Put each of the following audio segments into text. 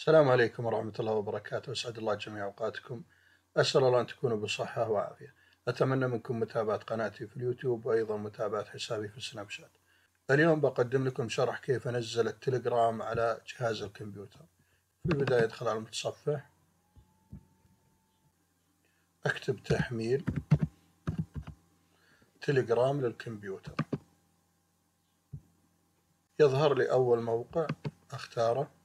السلام عليكم ورحمة الله وبركاته. أسعد الله جميع أوقاتكم. أسأل الله أن تكونوا بصحة وعافية. أتمنى منكم متابعة قناتي في اليوتيوب وأيضا متابعة حسابي في السناب شات. اليوم بقدم لكم شرح كيف أنزل التليجرام على جهاز الكمبيوتر. في البداية أدخل على المتصفح. أكتب تحميل تليجرام للكمبيوتر. يظهر لي أول موقع أختاره.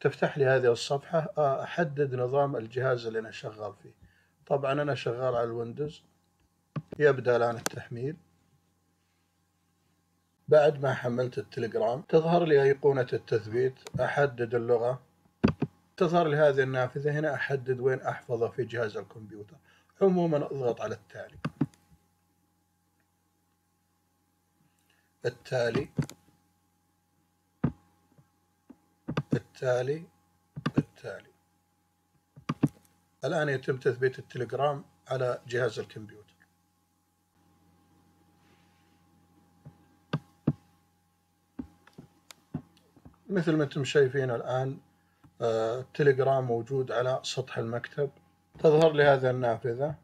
تفتح لي هذه الصفحة أحدد نظام الجهاز اللي أنا شغال فيه. طبعا أنا شغال على الويندوز. يبدأ الآن التحميل. بعد ما حملت التليجرام تظهر لي أيقونة التثبيت أحدد اللغة. تظهر لي هذه النافذة هنا أحدد وين أحفظه في جهاز الكمبيوتر. عموما أضغط على التالي. التالي. التالي التالي الآن يتم تثبيت التليجرام على جهاز الكمبيوتر. مثل ما أنتم شايفين الآن آه، التليجرام موجود على سطح المكتب. تظهر لي هذه النافذة.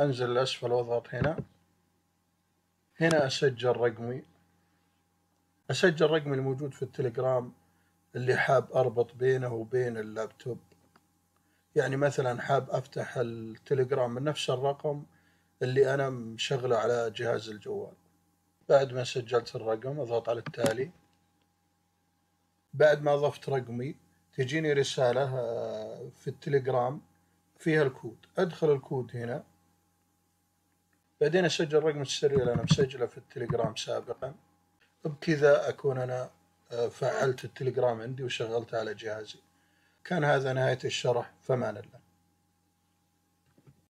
أنزل لأسفل وأضغط هنا. هنا أسجل رقمي. أسجل رقمي الموجود في التليجرام اللي حاب أربط بينه وبين اللابتوب. يعني مثلا حاب أفتح التليجرام من نفس الرقم اللي أنا مشغله على جهاز الجوال. بعد ما سجلت الرقم أضغط على التالي. بعد ما أضفت رقمي تجيني رسالة آه، في التليجرام فيها الكود. أدخل الكود هنا. بعدين أسجل رقم السري اللي أنا مسجله في التليجرام سابقا. بكذا أكون أنا آه، فعلت التليجرام عندي وشغلته على جهازي. كان هذا نهاية الشرح فمان الله.